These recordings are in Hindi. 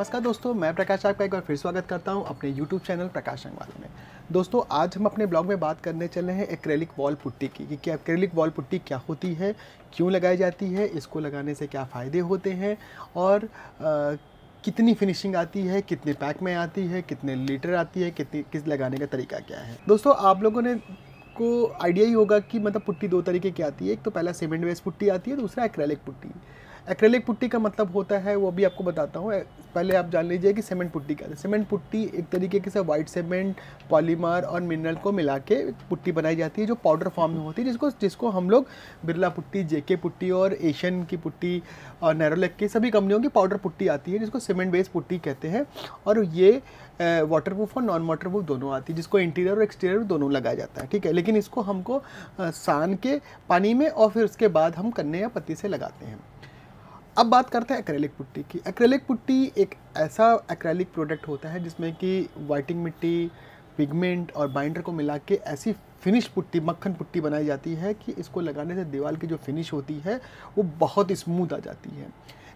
नमस्कार दोस्तों मैं प्रकाश आपका एक बार फिर स्वागत करता हूँ अपने YouTube चैनल प्रकाश वालों में। दोस्तों आज हम अपने ब्लॉग में बात करने चले हैं एक्रेलिक वॉल पुट्टी की कि क्या एक्रेलिक वॉल पुट्टी क्या होती है क्यों लगाई जाती है इसको लगाने से क्या फ़ायदे होते हैं और आ, कितनी फिनिशिंग आती है कितने पैक में आती है कितने लीटर आती है कितनी किस लगाने का तरीका क्या है। दोस्तों आप लोगों ने को आइडिया ही होगा कि मतलब पुट्टी दो तरीके की आती है एक तो पहला सीमेंट बेस पुट्टी आती है दूसरा एक्रेलिक पुट्टी। एक्रेलिक पुट्टी का मतलब होता है, वो भी आपको बताता हूँ। पहले आप जान लीजिए कि सीमेंट पुट्टी क्या है सीमेंट पुट्टी एक तरीके के से वाइट सीमेंट पॉलीमर और मिनरल को मिला के पुट्टी बनाई जाती है, जो पाउडर फॉर्म में होती है, जिसको जिसको हम लोग बिरला पुट्टी, जेके पुट्टी और एशियन की पुट्टी और नैरोलेक की सभी कंपनियों की पाउडर पुट्टी आती है, जिसको सीमेंट बेस्ड पुट्टी कहते हैं। और ये वाटर प्रूफ और नॉन वाटर प्रूफ दोनों आती है, जिसको इंटीरियर और एक्सटीरियर दोनों लगाया जाता है, ठीक है? लेकिन इसको हमको सान के पानी में और फिर उसके बाद हम कन्ने या पत्ती से लगाते हैं। अब बात करते हैं एक्रेलिक पुट्टी की। एक्रेलिक पुट्टी एक ऐसा एक्रेलिक प्रोडक्ट होता है जिसमें कि वाइटिंग मिट्टी पिगमेंट और बाइंडर को मिला के ऐसी फिनिश पुट्टी, मक्खन पुट्टी बनाई जाती है कि इसको लगाने से दीवार की जो फिनिश होती है, वो बहुत स्मूथ आ जाती है।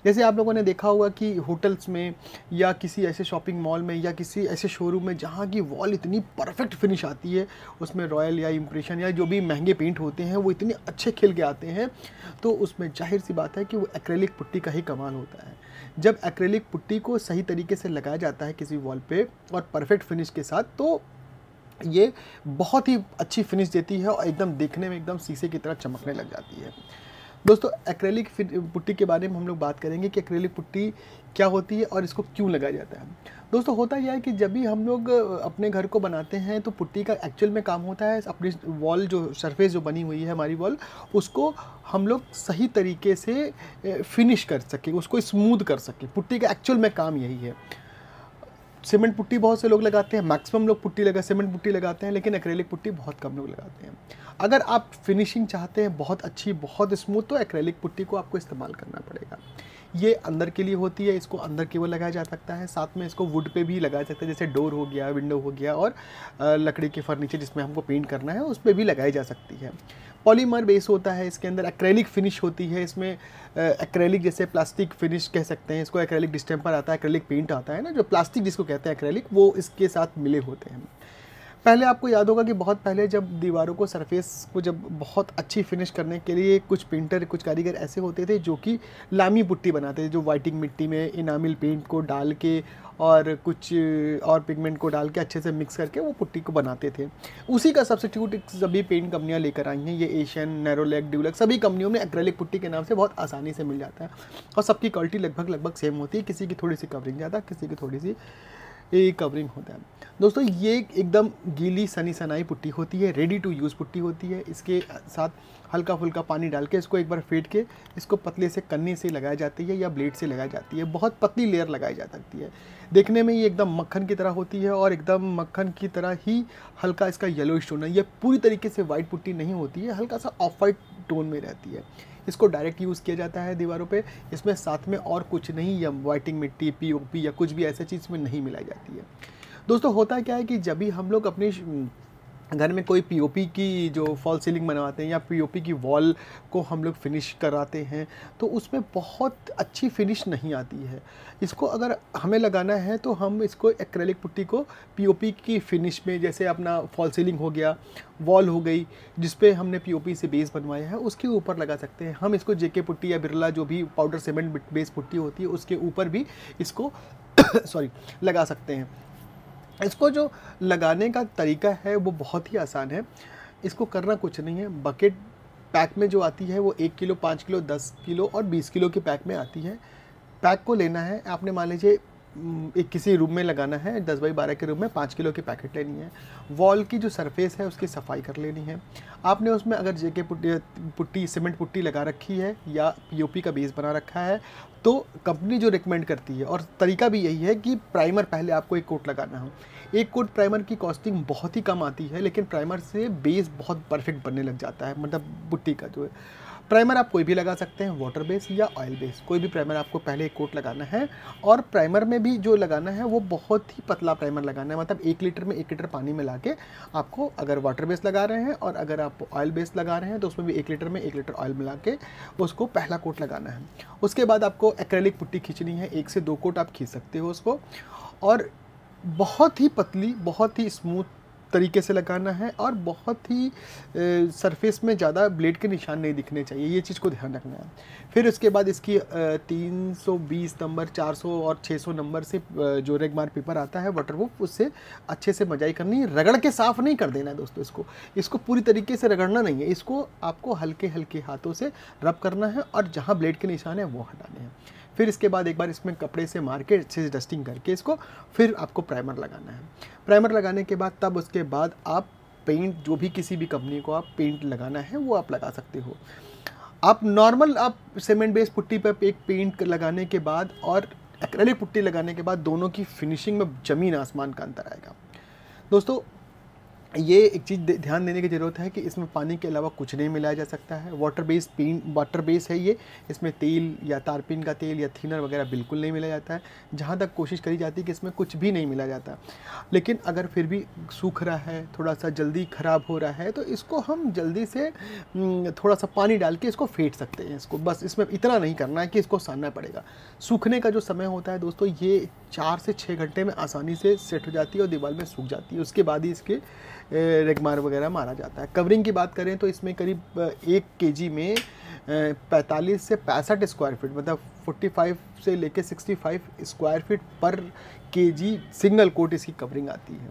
जैसे आप लोगों ने देखा होगा कि होटल्स में या किसी ऐसे शॉपिंग मॉल में या किसी ऐसे शोरूम में जहाँ की वॉल इतनी परफेक्ट फिनिश आती है, उसमें रॉयल या इम्प्रेशन या जो भी महँगे पेंट होते हैं, वो इतने अच्छे खिल के आते हैं तो उसमें ज़ाहिर सी बात है कि वो एक्रेलिक पुट्टी का ही कमाल होता है। जब एक्रेलिक पुट्टी को सही तरीके से लगाया जाता है किसी वॉल पे और परफेक्ट फिनिश के साथ तो ये बहुत ही अच्छी फिनिश देती है और एकदम देखने में एकदम शीशे की तरह चमकने लग जाती है। दोस्तों एक्रेलिक पुट्टी के बारे में हम लोग बात करेंगे कि एक्रेलिक पुट्टी क्या होती है और इसको क्यों लगाया जाता है। दोस्तों, होता यह है कि जब भी हम लोग अपने घर को बनाते हैं तो पुट्टी का एक्चुअल में काम होता है। अपनी वॉल जो सरफेस जो बनी हुई है हमारी वॉल उसको हम लोग सही तरीके से फिनिश कर सकें, उसको स्मूथ कर सकें। पुट्टी का एक्चुअल में काम यही है। सीमेंट पुट्टी बहुत से लोग लगाते हैं, मैक्सिमम लोग पुट्टी लगा, सीमेंट पुट्टी लगाते हैं, लेकिन एक्रेलिक पुट्टी बहुत कम लोग लगाते हैं। अगर आप फिनिशिंग चाहते हैं, बहुत अच्छी, बहुत स्मूथ तो एक्रेलिक पुट्टी को आपको इस्तेमाल करना पड़ेगा। ये अंदर के लिए होती है, इसको अंदर केवल लगाया जा सकता है, साथ में इसको वुड पे भी लगाया सकता है, जैसे डोर हो गया विंडो हो गया और लकड़ी के फर्नीचर जिसमें हमको पेंट करना है, उस पर भी लगाई जा सकती है। पॉलीमर बेस होता है, इसके अंदर एक्रेलिक फिनिश होती है, इसमें एक्रेलिक जैसे प्लास्टिक फिनिश कह सकते हैं, इसको एक्रेलिक डिस्टेम्पर आता है एक्रेलिक पेंट आता है ना, जो प्लास्टिक जिसको कहते हैं एक्रेलिक वो इसके साथ मिले होते हैं। पहले आपको याद होगा कि बहुत पहले जब दीवारों को सरफेस को जब बहुत अच्छी फिनिश करने के लिए कुछ पेंटर कुछ कारीगर ऐसे होते थे जो कि लामी पुट्टी बनाते थे, जो वाइटिंग मिट्टी में इनामिल पेंट को डाल के और कुछ, और पिगमेंट को डाल के अच्छे से मिक्स करके वो पुट्टी को बनाते थे। उसी का सब्सिट्यूट सभी पेंट कंपनियाँ लेकर आई हैं, ये एशियन नैरोलैक ड्यूलैक सभी कंपनियों में एक्रेलिक पुट्टी के नाम से बहुत आसानी से मिल जाता है। और सबकी क्वालिटी लगभग लगभग सेम होती है, किसी की थोड़ी सी कवरिंग ज़्यादा, किसी की थोड़ी सी कवरिंग होता है। दोस्तों, ये एकदम गीली, सनी सनाई पुट्टी होती है रेडी टू यूज़ पुट्टी होती है। इसके साथ हल्का फुल्का पानी डाल के इसको एक बार फेंट के इसको पतले से कन्ने से लगाई जाती है या ब्लेड से लगाई जाती है। बहुत पतली लेयर लगाई जा सकती है। देखने में ये एकदम मक्खन की तरह होती है और एकदम मक्खन की तरह ही हल्का इसका येलो स्टोन है। ये पूरी तरीके से वाइट पुट्टी नहीं होती है, हल्का सा ऑफ़ वाइट टोन में रहती है। इसको डायरेक्ट यूज़ किया जाता है दीवारों पे। इसमें साथ में और कुछ नहीं, या वाइटिंग मिट्टी पीओपी या कुछ भी ऐसी चीज़ में नहीं मिलाई जाती है। दोस्तों, होता क्या है कि जब भी हम लोग अपनी घर में कोई पीओपी की जो फॉल सीलिंग बनवाते हैं या पीओपी की वॉल को हम लोग फिनिश कराते हैं तो उसमें बहुत अच्छी फिनिश नहीं आती है। इसको अगर हमें लगाना है तो हम इसको एक्रेलिक पुट्टी को पीओपी की फिनिश में, जैसे अपना फॉल सीलिंग हो गया वॉल हो गई जिस पे हमने पीओपी से बेस बनवाया है, उसके ऊपर लगा सकते हैं। हम इसको जेके पुट्टी या बिरला जो भी पाउडर सीमेंट बेस पुट्टी होती है, उसके ऊपर भी इसको सॉरी लगा सकते हैं। इसको जो लगाने का तरीका है, वो बहुत ही आसान है। इसको करना कुछ नहीं है। बकेट पैक में जो आती है, वो एक किलो, पाँच किलो, दस किलो और बीस किलो के पैक में आती है। पैक को लेना है। आपने मान लीजिए एक किसी रूम में लगाना है, दस बाई बारह के रूम में पाँच किलो की पैकेट लेनी है। वॉल की जो सरफेस है, उसकी सफ़ाई कर लेनी है। आपने उसमें अगर JK putty putty, cement putty लगा रखी है या पीओपी का बेस बना रखा है तो कंपनी जो रिकमेंड करती है, और तरीका भी यही है कि प्राइमर पहले आपको एक कोट लगाना हो। एक कोट प्राइमर की कॉस्टिंग बहुत ही कम आती है, लेकिन प्राइमर से बेस बहुत परफेक्ट बनने लग जाता है मतलब पुट्टी का जो है। प्राइमर आप कोई भी लगा सकते हैं वाटर बेस या ऑयल बेस कोई भी प्राइमर आपको पहले एक कोट लगाना है और प्राइमर में भी जो लगाना है, वो बहुत ही पतला प्राइमर लगाना है। मतलब एक लीटर में एक लीटर पानी मिला के आपको अगर वाटर बेस लगा रहे हैं और अगर आप ऑयल बेस लगा रहे हैं तो उसमें भी एक लीटर में एक लीटर ऑयल मिला के उसको पहला कोट लगाना है। उसके बाद आपको एक्रेलिक पुट्टी खींचनी है। एक से दो कोट आप खींच सकते हो उसको। और बहुत ही पतली, बहुत ही स्मूथ तरीके से लगाना है और बहुत ही सरफेस में ज़्यादा ब्लेड के निशान नहीं दिखने चाहिए, ये चीज़ को ध्यान रखना है। फिर उसके बाद इसकी तीन सौ बीस नंबर, चार सौ और छः सौ नंबर से जो रेगमार पेपर आता है वाटर प्रूफ उससे अच्छे से मजाई करनी है। रगड़ के साफ़ नहीं कर देना है दोस्तों इसको। इसको पूरी तरीके से रगड़ना नहीं है। इसको आपको हल्के हल्के हाथों से रब करना है और जहाँ ब्लेड के निशान है, वो हटाने हैं फिर इसके बाद एक बार इसमें कपड़े से मार के अच्छे से डस्टिंग करके इसको फिर आपको प्राइमर लगाना है। प्राइमर लगाने के बाद तब उसके बाद आप पेंट जो भी किसी भी कंपनी को आप पेंट लगाना है, वो आप लगा सकते हो। आप नॉर्मल आप सीमेंट बेस पुट्टी पर एक पेंट लगाने के बाद और एक्रेलिक पुट्टी लगाने के बाद दोनों की फिनिशिंग में ज़मीन आसमान का अंतर आएगा। दोस्तों ये एक चीज़ ध्यान देने की ज़रूरत है कि इसमें पानी के अलावा कुछ नहीं मिलाया जा सकता है। वाटर बेस पीन वाटर बेस है ये। इसमें तेल या तारपीन का तेल या थीनर वगैरह बिल्कुल नहीं मिलाया जाता है। जहाँ तक कोशिश करी जाती है कि इसमें कुछ भी नहीं मिला जाता। लेकिन अगर फिर भी सूख रहा है थोड़ा सा जल्दी ख़राब हो रहा है तो इसको हम जल्दी से थोड़ा सा पानी डाल के इसको फेंट सकते हैं इसको। बस इसमें इतना नहीं करना है कि इसको सानना पड़ेगा। सूखने का जो समय होता है दोस्तों, ये चार से छः घंटे में आसानी से सेट हो जाती है और दीवार में सूख जाती है। उसके बाद ही इसके रेगमार वगैरह मारा जाता है। कवरिंग की बात करें तो इसमें करीब एक के में पैंतालीस से पैंसठ स्क्वायर फीट मतलब 45 से लेके 65 स्क्वायर फीट पर केजी सिंगल कोट इसकी कवरिंग आती है।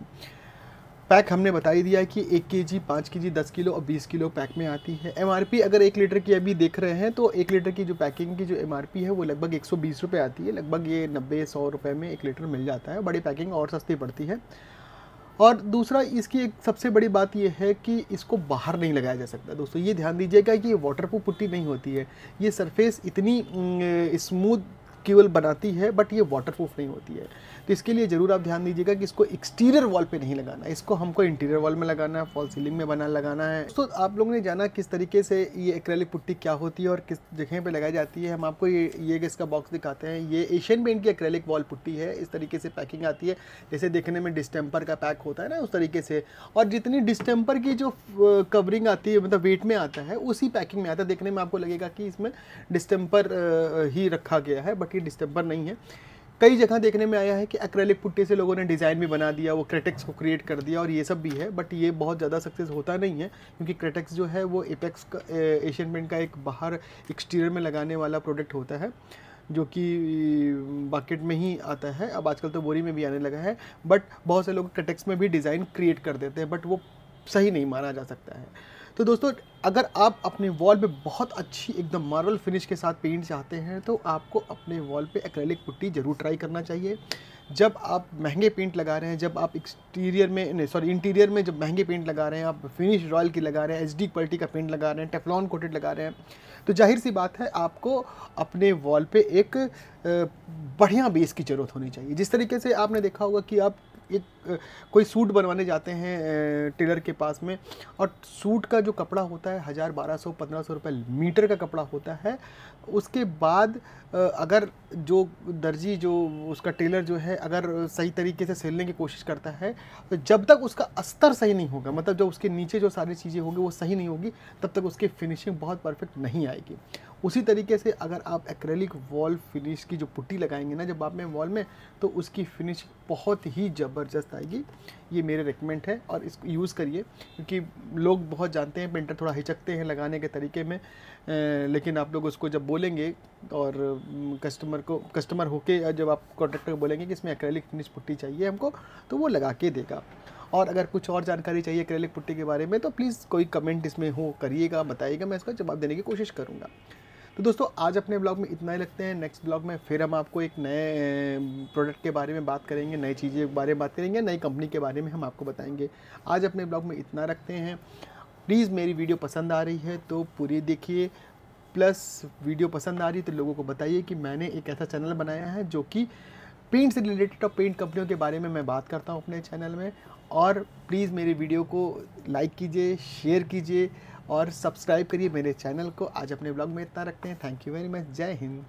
पैक हमने बता ही दिया कि एक के जी, पाँच के जी, दस किलो और बीस किलो पैक में आती है। एमआरपी अगर एक लीटर की अभी देख रहे हैं तो एक लीटर की जो पैकिंग की जो एमआरपी है, वो लगभग एक सौ आती है। लगभग ये नब्बे, सौ रुपये में एक लीटर मिल जाता है। बड़ी पैकिंग और सस्ती पड़ती है। और दूसरा, इसकी एक सबसे बड़ी बात यह है कि इसको बाहर नहीं लगाया जा सकता। दोस्तों, ये ध्यान दीजिएगा कि ये वाटरप्रूफ पुट्टी नहीं होती है। ये सरफेस इतनी स्मूथ केवल बनाती है बट ये वाटरप्रूफ नहीं होती है। तो इसके लिए ज़रूर आप ध्यान दीजिएगा कि इसको एक्सटीरियर वॉल पे नहीं लगाना है। इसको हमको इंटीरियर वॉल में लगाना है फॉल सीलिंग में बना लगाना है। तो आप लोगों ने जाना किस तरीके से ये एक्रेलिक पुट्टी क्या होती है और किस जगह पे लगाई जाती है। हम आपको ये ये इसका बॉक्स दिखाते हैं। ये एशियन पेंट की एक्रेलिक वॉल पुट्टी है। इस तरीके से पैकिंग आती है। जैसे देखने में डिस्टेम्पर का पैक होता है ना, उस तरीके से। और जितनी डिस्टेम्पर की जो कवरिंग आती है मतलब वेट में आता है, उसी पैकिंग में आता है। देखने में आपको लगेगा कि इसमें डिस्टेम्पर ही रखा गया है बट ये डिस्टेम्पर नहीं है। कई जगह देखने में आया है कि एक्रेलिक पुट्टी से लोगों ने डिज़ाइन भी बना दिया, वो क्रेटेक्स को क्रिएट कर दिया और ये सब भी है बट ये बहुत ज़्यादा सक्सेस होता नहीं है, क्योंकि क्रेटेक्स जो है वो एपेक्स का एशियन पेंट का एक बाहर एक्सटीरियर में लगाने वाला प्रोडक्ट होता है, जो कि बाकेट में ही आता है। अब आजकल तो बोरी में भी आने लगा है बट बहुत से लोग क्रेटेक्स में भी डिज़ाइन क्रिएट कर देते हैं बट वो सही नहीं माना जा सकता है। तो दोस्तों अगर आप अपने वॉल पे बहुत अच्छी एकदम मार्बल फिनिश के साथ पेंट चाहते हैं तो आपको अपने वॉल पे एक्रेलिक पुट्टी ज़रूर ट्राई करना चाहिए। जब आप महँगे पेंट लगा रहे हैं, जब आप एक्सटीरियर में, नहीं सॉरी इंटीरियर में जब महँगे पेंट लगा रहे हैं, आप फिनिश रॉयल की लगा रहे हैं एच क्वालिटी का पेंट लगा रहे हैं टेफलॉन कोटेड लगा रहे हैं तो ज़ाहिर सी बात है आपको अपने वॉल पे एक बढ़िया बेस की ज़रूरत होनी चाहिए। जिस तरीके से आपने देखा होगा कि आप एक कोई सूट बनवाने जाते हैं टेलर के पास में और सूट का जो कपड़ा होता है, हज़ार बारह सौ, पंद्रह सौ रुपये मीटर का कपड़ा होता है, उसके बाद अगर जो दर्जी, जो उसका टेलर जो है, अगर सही तरीके से सिलने की कोशिश करता है तो जब तक उसका अस्तर सही नहीं होगा मतलब जब उसके नीचे जो सारी चीज़ें होंगी वो सही नहीं होगी, तब तक उसकी फिनिशिंग बहुत परफेक्ट नहीं आएगी। उसी तरीके से अगर आप एक्रेलिक वॉल फिनिश की जो पुट्टी लगाएँगे ना, जब आप में वॉल में तो उसकी फिनिश बहुत ही ज़बरदस्त आएगी ये मेरे रिकमेंड है और इसको यूज़ करिए, क्योंकि लोग बहुत जानते हैं प्रिंटर थोड़ा हिचकते हैं लगाने के तरीके में लेकिन आप लोग उसको जब बोलेंगे और कस्टमर को कस्टमर होके जब आप कॉन्ट्रेक्टर को बोलेंगे कि इसमें एक्रेलिक फिनिश पुट्टी चाहिए हमको तो वो लगा के देगा। और अगर कुछ और जानकारी चाहिए एक्रेलिक पुट्टी के बारे में तो प्लीज़ कोई कमेंट इसमें हो, करिएगा, बताइएगा, मैं इसका जवाब देने की कोशिश करूँगा। तो दोस्तों, आज अपने ब्लॉग में इतना ही लगते हैं। नेक्स्ट ब्लॉग में फिर हम आपको एक नए प्रोडक्ट के बारे में बात करेंगे, नई चीज़ें के बारे में बात करेंगे, नई कंपनी के बारे में हम आपको बताएँगे। आज अपने ब्लॉग में इतना रखते हैं। प्लीज़ मेरी वीडियो पसंद आ रही है तो पूरी देखिए। प्लस वीडियो पसंद आ रही है तो लोगों को बताइए कि मैंने एक ऐसा चैनल बनाया है जो कि पेंट से रिलेटेड और पेंट कंपनियों के बारे में मैं बात करता हूँ अपने चैनल में। और प्लीज़ मेरे वीडियो को लाइक कीजिए शेयर कीजिए। और सब्सक्राइब करिए मेरे चैनल को। आज अपने ब्लॉग में इतना रखते हैं। थैंक यू वेरी मच जय हिंद।